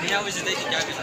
你要不是得去家里。